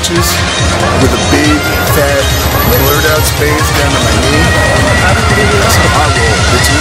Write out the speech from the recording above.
bitches with a big, fat, blurred out space down to my knee. That's I roll, bitches.